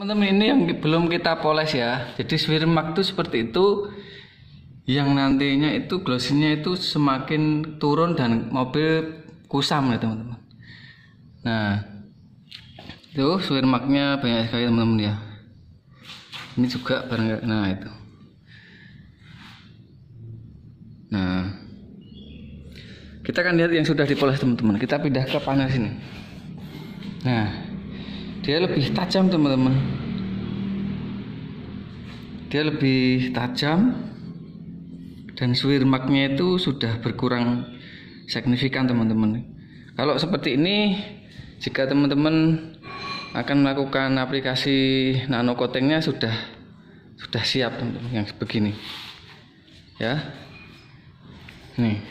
Teman-teman ini yang belum kita poles ya. Jadi swirmak itu seperti itu. Yang nantinya itu glossinya itu semakin turun dan mobil kusam ya teman-teman. Nah, itu swirmaknya banyak sekali teman-teman ya. Ini juga barang nah itu. Nah, kita akan lihat yang sudah dipoles teman-teman. Kita pindah ke panel sini. Nah, dia lebih tajam teman-teman. Dia lebih tajam dan swirmaknya itu sudah berkurang signifikan teman-teman. Kalau seperti ini jika teman-teman akan melakukan aplikasi nano coatingnya sudah sudah siap teman-teman yang begini. Ya. Nih